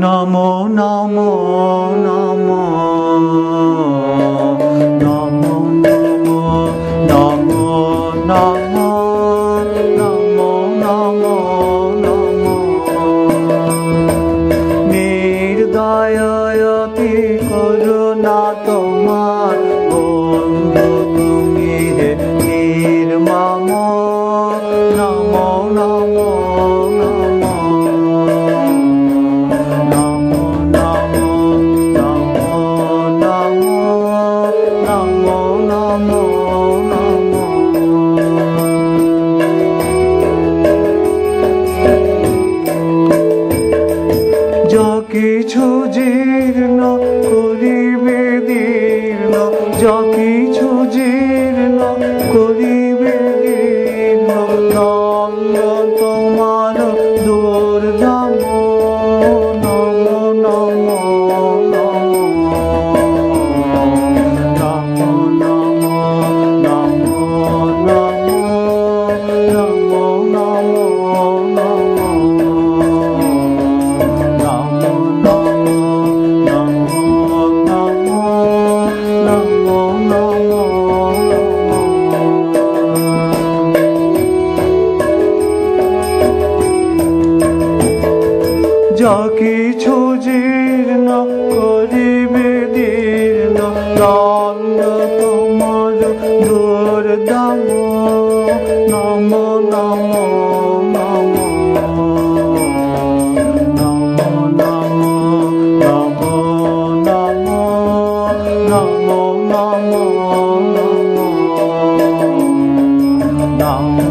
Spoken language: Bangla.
nam mô nam mô nam mô nam mô nam mô nam mô nam mô nam mô nam mô nam mô nam mô কিছু জীর্ণ যা কিছু জীর্ণ যা কিছু জীর্ণ করিবে দীর্ণ Nam